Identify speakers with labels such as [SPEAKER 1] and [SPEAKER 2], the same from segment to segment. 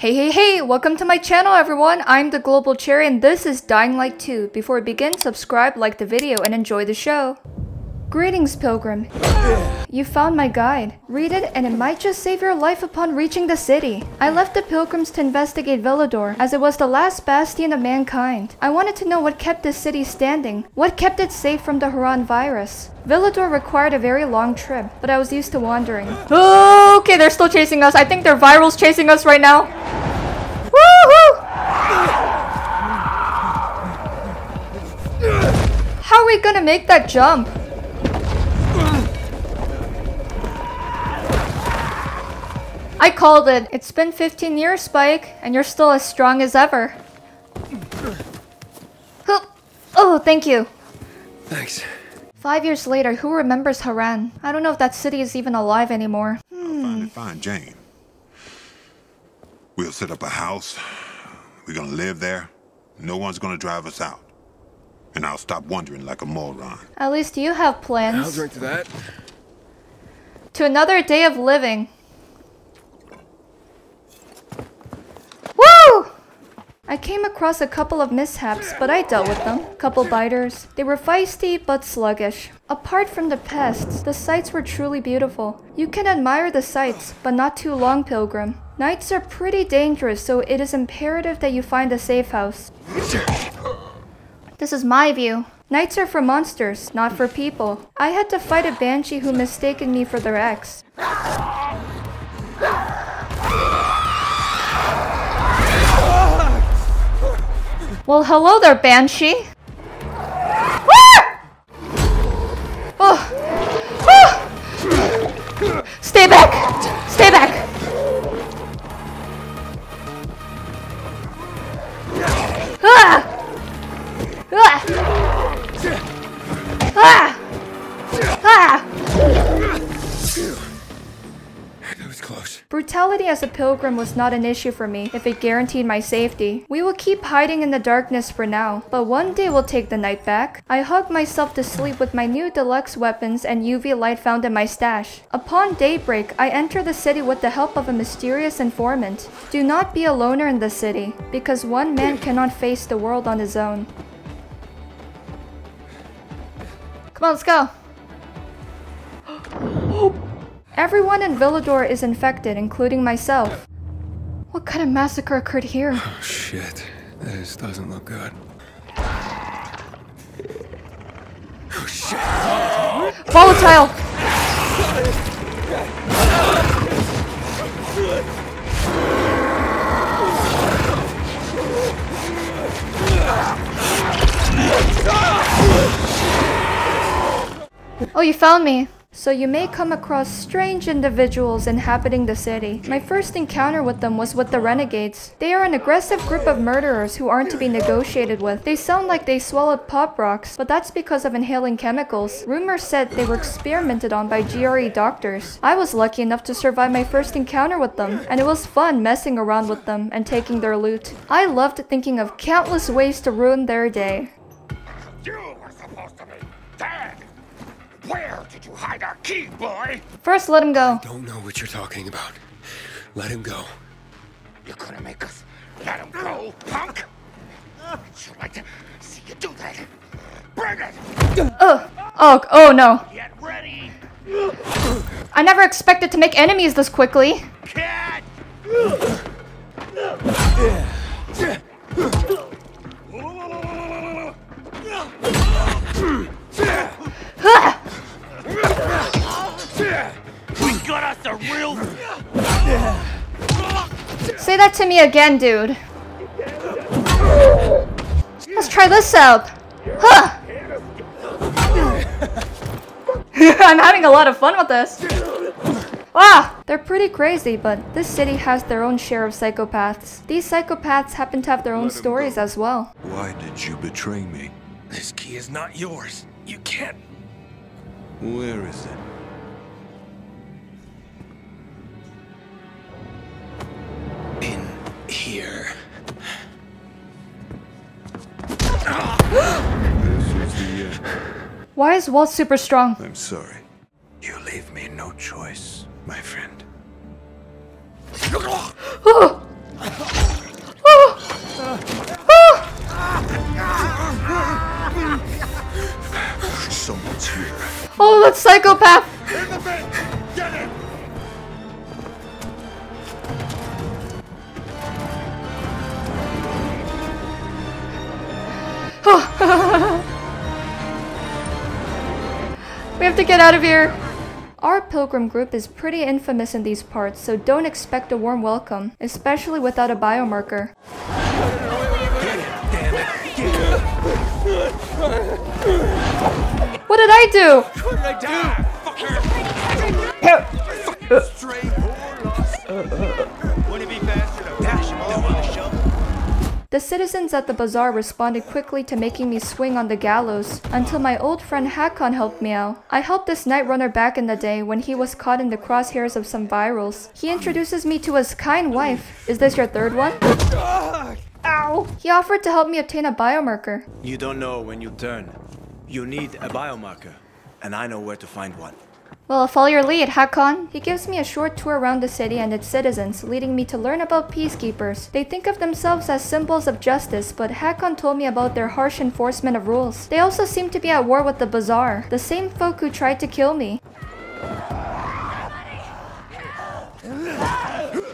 [SPEAKER 1] Hey hey hey, welcome to my channel everyone. I'm the Global Cherry and this is Dying Light 2. Before we begin, subscribe, like the video, and enjoy the show. Greetings, Pilgrim. You found my guide. Read it and it might just save your life upon reaching the city. I left the pilgrims to investigate Villedor, as it was the last bastion of mankind. I wanted to know what kept this city standing, what kept it safe from the Harran virus. Villedor required a very long trip, but I was used to wandering. Okay, they're still chasing us. I think their viral's chasing us right now. Woohoo! How are we gonna make that jump? I called it. It's been 15 years, Spike, and you're still as strong as ever. Oh, thank you.
[SPEAKER 2] Thanks.
[SPEAKER 1] Five years later, who remembers Harran? I don't know if that city is even alive anymore.
[SPEAKER 3] I'll finally hmm. find Jane. We'll set up a house. We're gonna live there. No one's gonna drive us out. And I'll stop wondering like a moron.
[SPEAKER 1] At least you have plans.
[SPEAKER 2] I'll drink to that.
[SPEAKER 1] To another day of living. I came across a couple of mishaps, but I dealt with them. Couple biters. They were feisty but sluggish. Apart from the pests, the sights were truly beautiful. You can admire the sights, but not too long, Pilgrim. Nights are pretty dangerous, so it is imperative that you find a safe house. This is my view. Nights are for monsters, not for people. I had to fight a banshee who mistaken me for their ex. Well, hello there, Banshee. Ah! Oh. Ah! Stay back! Stay back! Ah! Ah! Ah! Brutality as a pilgrim was not an issue for me if it guaranteed my safety. We will keep hiding in the darkness for now, but one day we'll take the night back. I hugged myself to sleep with my new deluxe weapons and UV light found in my stash. Upon daybreak, I enter the city with the help of a mysterious informant. Do not be a loner in the city, because one man cannot face the world on his own. Come on, let's go. Everyone in Villedor is infected, including myself. What kind of massacre occurred here?
[SPEAKER 2] Oh, shit. This doesn't look good. Oh, shit.
[SPEAKER 1] Volatile! Oh, you found me. So you may come across strange individuals inhabiting the city. My first encounter with them was with the Renegades. They are an aggressive group of murderers who aren't to be negotiated with. They sound like they swallowed pop rocks, but that's because of inhaling chemicals. Rumors said they were experimented on by GRE doctors. I was lucky enough to survive my first encounter with them, and it was fun messing around with them and taking their loot. I loved thinking of countless ways to ruin their day.
[SPEAKER 4] You were supposed to be! Where did you hide our key, boy?
[SPEAKER 1] First, let him go.
[SPEAKER 2] Don't know what you're talking about. Let him go.
[SPEAKER 4] You're gonna make us let him go, punk? I'd sure like to see you do that. Bring it!
[SPEAKER 1] Ugh. Oh, oh no.
[SPEAKER 4] Get ready!
[SPEAKER 1] I never expected to make enemies this quickly.
[SPEAKER 4] Cat! Got us a real
[SPEAKER 1] Say that to me again, dude. Let's try this out. Huh. I'm having a lot of fun with this. Wow, they're pretty crazy, but this city has their own share of psychopaths. These psychopaths happen to have their own
[SPEAKER 3] Let 'em
[SPEAKER 1] stories
[SPEAKER 3] go.
[SPEAKER 1] as well.
[SPEAKER 3] Why did you betray me?
[SPEAKER 2] This key is not yours. You can't.
[SPEAKER 3] Where is it?
[SPEAKER 2] here.
[SPEAKER 3] is
[SPEAKER 1] Why is Walt super strong?
[SPEAKER 3] I'm sorry. You leave me no choice, my friend.
[SPEAKER 1] oh.
[SPEAKER 4] Someone's here. Oh, that psychopath!
[SPEAKER 1] We have to get out of here! Our pilgrim group is pretty infamous in these parts, so don't expect a warm welcome, especially without a biomarker. What did I do?
[SPEAKER 2] What did I do?
[SPEAKER 1] The citizens at the bazaar responded quickly to making me swing on the gallows, until my old friend Hakon helped me out. I helped this night runner back in the day when he was caught in the crosshairs of some virals. He introduces me to his kind wife. Is this your third one? Ow! He offered to help me obtain a biomarker.
[SPEAKER 5] You don't know when you turn. You need a biomarker, and I know where to find one.
[SPEAKER 1] Well, I'll follow your lead, Hakon. He gives me a short tour around the city and its citizens, leading me to learn about peacekeepers. They think of themselves as symbols of justice, but Hakon told me about their harsh enforcement of rules. They also seem to be at war with the Bazaar, the same folk who tried to kill me.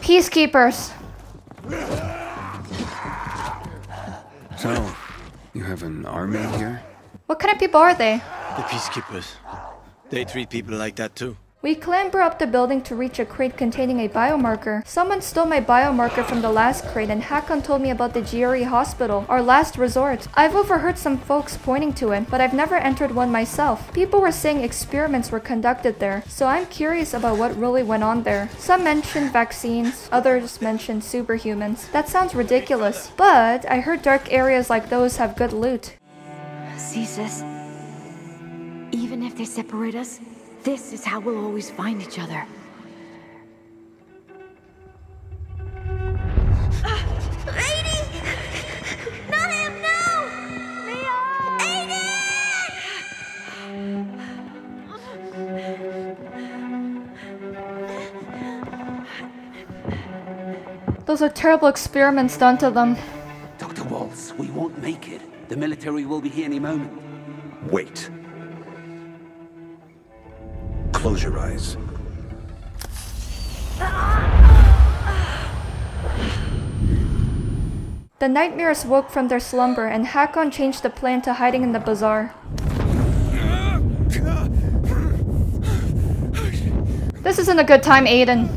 [SPEAKER 1] Peacekeepers.
[SPEAKER 2] So, you have an army here?
[SPEAKER 1] What kind of people are they?
[SPEAKER 5] The peacekeepers. They treat people like that too.
[SPEAKER 1] We clamber up the building to reach a crate containing a biomarker. Someone stole my biomarker from the last crate and Hakon told me about the GRE hospital, our last resort. I've overheard some folks pointing to it, but I've never entered one myself. People were saying experiments were conducted there, so I'm curious about what really went on there. Some mentioned vaccines, others mentioned superhumans. That sounds ridiculous, but I heard dark areas like those have good loot.
[SPEAKER 6] See, sis? Even if they separate us, this is how we'll always find each other.
[SPEAKER 7] Lady! Not him, no! Aiden!
[SPEAKER 1] Those are terrible experiments done to them.
[SPEAKER 8] Dr. Waltz, we won't make it. The military will be here any moment.
[SPEAKER 2] Wait. Close your eyes.
[SPEAKER 1] The nightmares woke from their slumber, and Hakon changed the plan to hiding in the bazaar. This isn't a good time, Aiden.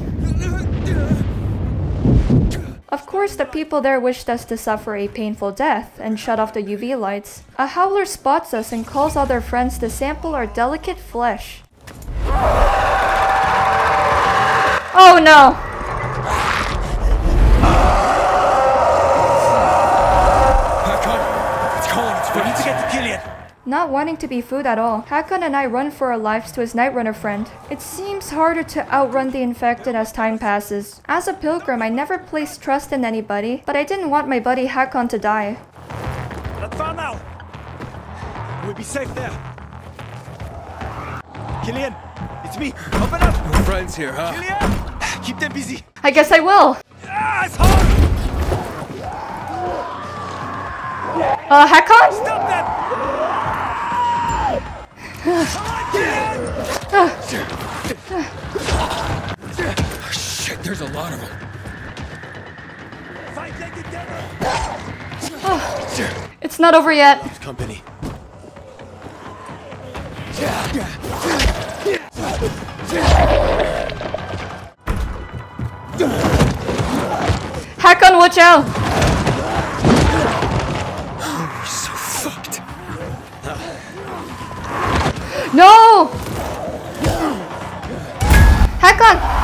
[SPEAKER 1] Of course, the people there wished us to suffer a painful death and shut off the UV lights. A howler spots us and calls all their friends to sample our delicate flesh. Oh no!
[SPEAKER 2] Hakon! It's calling, it's
[SPEAKER 5] We need to get to Killian.
[SPEAKER 1] Not wanting to be food at all, Hakon and I run for our lives to his Night Runner friend. It seems harder to outrun the infected as time passes. As a pilgrim, I never placed trust in anybody, but I didn't want my buddy Hakon to die.
[SPEAKER 5] Not far now. We'll be safe there. Killian, it's me. Open up.
[SPEAKER 2] No friends here, huh?
[SPEAKER 5] Killian, keep them busy.
[SPEAKER 1] I guess I will!
[SPEAKER 5] Ah, it's hard.
[SPEAKER 1] Uh, Hakon?
[SPEAKER 5] Stop that.
[SPEAKER 2] Shit, there's a lot of them.
[SPEAKER 5] Fight like the devil.
[SPEAKER 1] It's not over yet.
[SPEAKER 5] Company.
[SPEAKER 1] Hakon, watch out!
[SPEAKER 2] We're so fucked.
[SPEAKER 1] No! Hakon!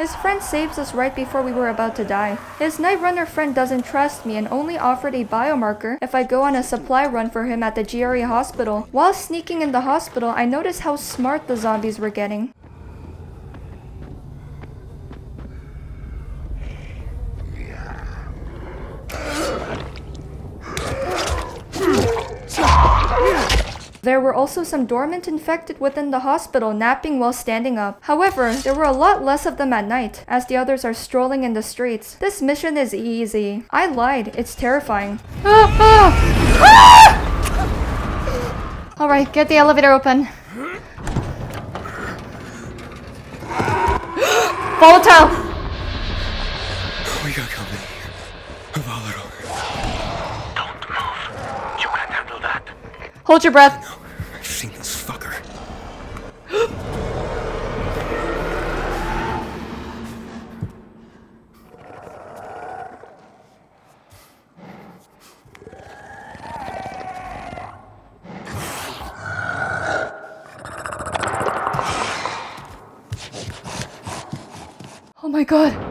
[SPEAKER 1] His friend saves us right before we were about to die. His Night Runner friend doesn't trust me and only offered a biomarker if I go on a supply run for him at the GRE hospital. While sneaking in the hospital, I noticed how smart the zombies were getting. There were also some dormant infected within the hospital napping while standing up. However, there were a lot less of them at night, as the others are strolling in the streets. This mission is easy. I lied, it's terrifying. Ah, ah, ah! Alright, get the elevator open. Volatile! Hold your breath.
[SPEAKER 2] No, I've seen this fucker.
[SPEAKER 1] Oh my god.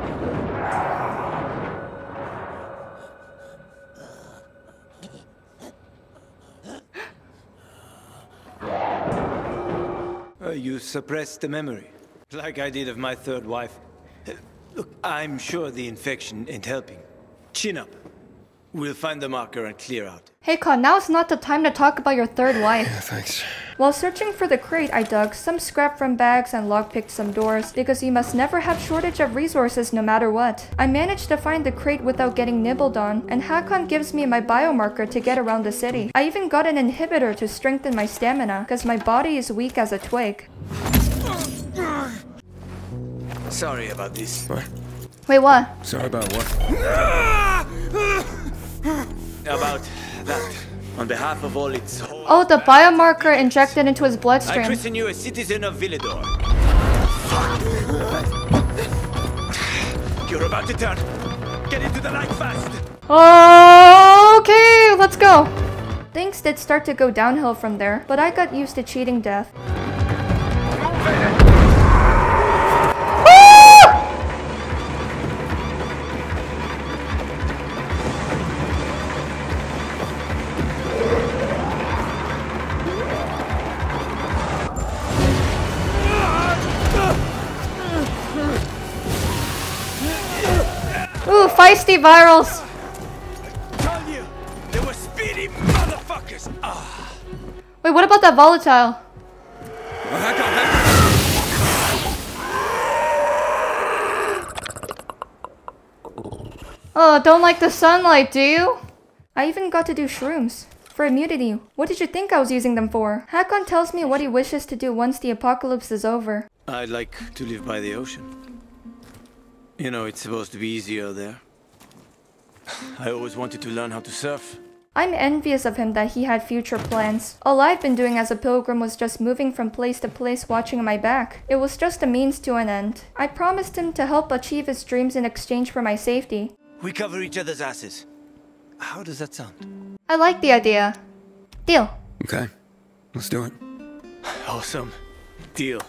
[SPEAKER 5] You suppressed the memory, like I did of my third wife. Look, I'm sure the infection ain't helping. Chin up. We'll find the marker and clear out.
[SPEAKER 1] Hakon, now's not the time to talk about your third wife.
[SPEAKER 2] Yeah, thanks.
[SPEAKER 1] While searching for the crate, I dug some scrap from bags and lockpicked some doors because you must never have shortage of resources no matter what. I managed to find the crate without getting nibbled on, and Hakon gives me my biomarker to get around the city. I even got an inhibitor to strengthen my stamina because my body is weak as a twig.
[SPEAKER 5] Sorry about this.
[SPEAKER 2] What?
[SPEAKER 1] Wait, what?
[SPEAKER 2] Sorry about what?
[SPEAKER 5] About that. On behalf of all its
[SPEAKER 1] Oh, the biomarker injected into his bloodstream.
[SPEAKER 5] I christen you a citizen of Villedor. You're about to turn. Get into the light fast.
[SPEAKER 1] Okay, let's go. Things did start to go downhill from there, but I got used to cheating death. Feisty virals. Wait, what about that volatile? Oh, don't like the sunlight, do you? I even got to do shrooms. For immunity. What did you think I was using them for? Hakon tells me what he wishes to do once the apocalypse is over.
[SPEAKER 5] I'd like to live by the ocean. You know, it's supposed to be easier there. I always wanted to learn how to surf.
[SPEAKER 1] I'm envious of him that he had future plans. All I've been doing as a pilgrim was just moving from place to place watching my back. It was just a means to an end. I promised him to help achieve his dreams in exchange for my safety.
[SPEAKER 5] We cover each other's asses. How does that sound?
[SPEAKER 1] I like the idea. Deal.
[SPEAKER 2] Okay. Let's do it.
[SPEAKER 5] Awesome. Deal.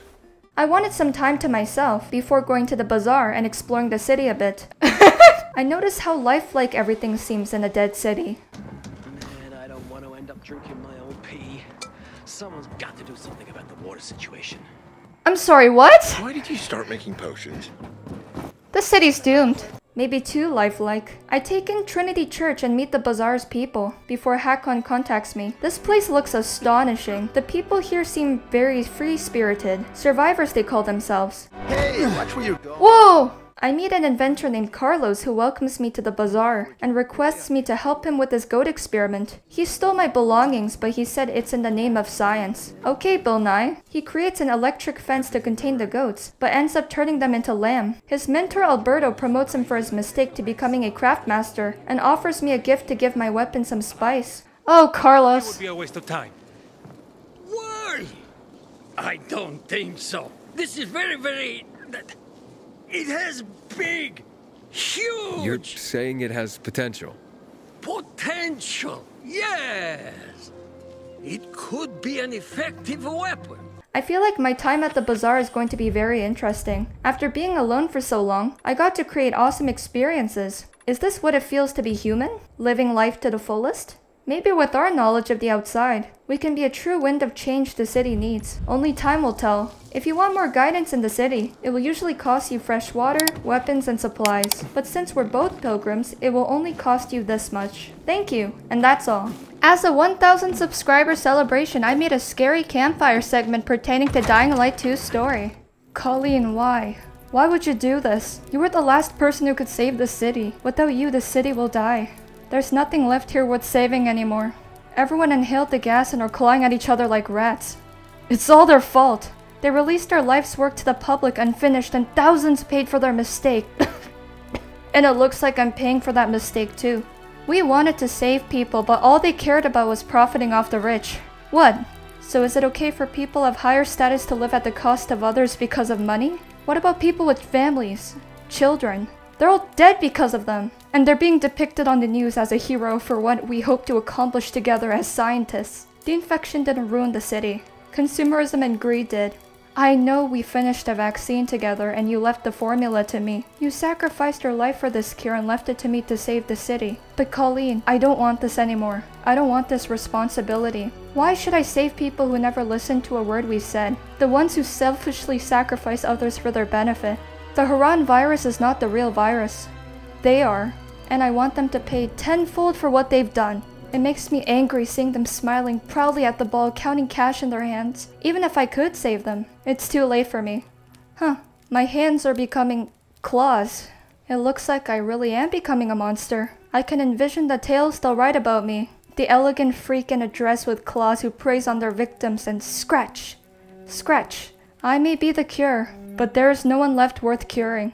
[SPEAKER 1] I wanted some time to myself before going to the bazaar and exploring the city a bit. I notice how lifelike everything seems in a dead city.
[SPEAKER 9] Man, I don't want to end up drinking my own pee. Someone's got to do something about the water situation.
[SPEAKER 1] I'm sorry, what?
[SPEAKER 4] Why did you start making potions?
[SPEAKER 1] The city's doomed. Maybe too lifelike. I take in Trinity Church and meet the bazaar's people before Hakon contacts me. This place looks astonishing. The people here seem very free spirited. Survivors, they call themselves.
[SPEAKER 4] Hey, watch where you're going.
[SPEAKER 1] Whoa! I meet an inventor named Carlos who welcomes me to the bazaar and requests me to help him with his goat experiment. He stole my belongings, but he said it's in the name of science. Okay, Bill Nye. He creates an electric fence to contain the goats, but ends up turning them into lamb. His mentor Alberto promotes him for his mistake to becoming a craft master and offers me a gift to give my weapon some spice. Oh, Carlos.
[SPEAKER 9] Be a waste of time. Why? I don't think so. This is very, very. It has big, huge
[SPEAKER 2] You're saying it has potential.
[SPEAKER 9] potential. Yes. It could be an effective weapon.
[SPEAKER 1] I feel like my time at the bazaar is going to be very interesting. After being alone for so long, I got to create awesome experiences. Is this what it feels to be human? Living life to the fullest? Maybe with our knowledge of the outside, we can be a true wind of change the city needs. Only time will tell. If you want more guidance in the city, it will usually cost you fresh water, weapons, and supplies. But since we're both pilgrims, it will only cost you this much. Thank you, and that's all. As a 1000 subscriber celebration, I made a scary campfire segment pertaining to Dying Light 2's story. Colleen, why? Why would you do this? You were the last person who could save the city. Without you, the city will die. There's nothing left here worth saving anymore. Everyone inhaled the gas and are clawing at each other like rats. It's all their fault. They released their life's work to the public unfinished and thousands paid for their mistake. and it looks like I'm paying for that mistake too. We wanted to save people, but all they cared about was profiting off the rich. What? So is it okay for people of higher status to live at the cost of others because of money? What about people with families? Children? They're all dead because of them. And they're being depicted on the news as a hero for what we hope to accomplish together as scientists. The infection didn't ruin the city. Consumerism and greed did. I know we finished a vaccine together and you left the formula to me. You sacrificed your life for this cure and left it to me to save the city. But Colleen, I don't want this anymore. I don't want this responsibility. Why should I save people who never listened to a word we said? The ones who selfishly sacrifice others for their benefit. The Harran virus is not the real virus. They are. And I want them to pay tenfold for what they've done. It makes me angry seeing them smiling proudly at the ball, counting cash in their hands. Even if I could save them, it's too late for me. Huh, my hands are becoming claws. It looks like I really am becoming a monster. I can envision the tales they'll write about me. The elegant freak in a dress with claws who preys on their victims and scratch. Scratch. I may be the cure, but there is no one left worth curing.